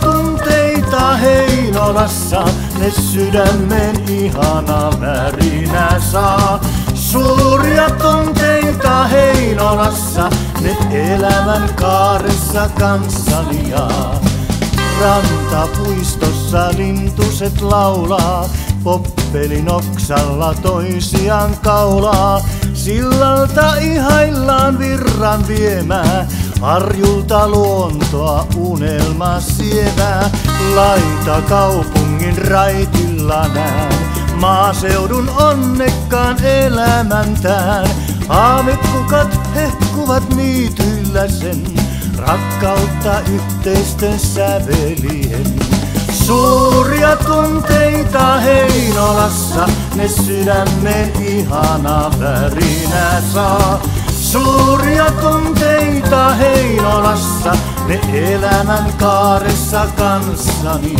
Tunteita Heinolassa, ne sydämen ihana värinä saa. Suuria tunteita Heinolassa, ne elämän kaaressa kanssani Rantapuistossa lintuset laulaa, poppelin oksalla toisiaan kaulaa. Sillalta ihaillaan virran viemää, harjulta luontoa unelma sievää. Laita kaupungin raitilla näen, maaseudun onnekkaan elämäntään. Aamekukat hehkuvat niityillä sen, rakkautta yhteisten sävelien. Suuria tunteita Heinolassa, ne sydämen ihana värinä saa. Suuria tunteita Heinolassa, ne elämän kaaressa kanssani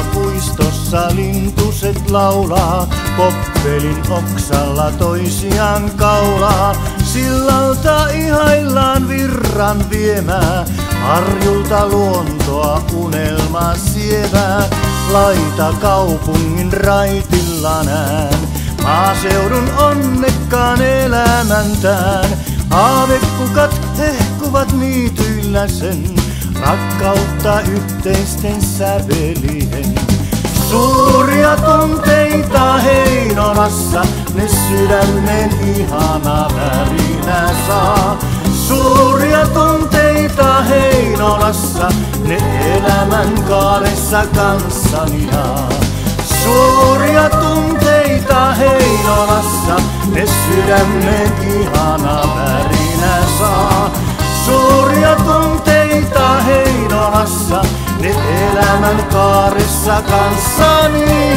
Rantapuistossa lintuset laulaa, poppelin oksalla toisiaan kaulaa. Sillalta ihaillaan virran viemää, harjulta luontoa unelma sievää. Laita kaupungin raitilla nään, maaseudun onnekkaan elämäntään. Aavekukat hehkuvat niityillä sen, rakkautta yhteisten sävelien. Suuria tunteita Heinolassa, ne sydämen ihana värinä saa. Suuria tunteita Heinolassa, ne elämän kaaressa kanssani Suuria tunteita Heinolassa, ne sydämen ihana värinä saa. Suuria tunteita Heinolassa, ne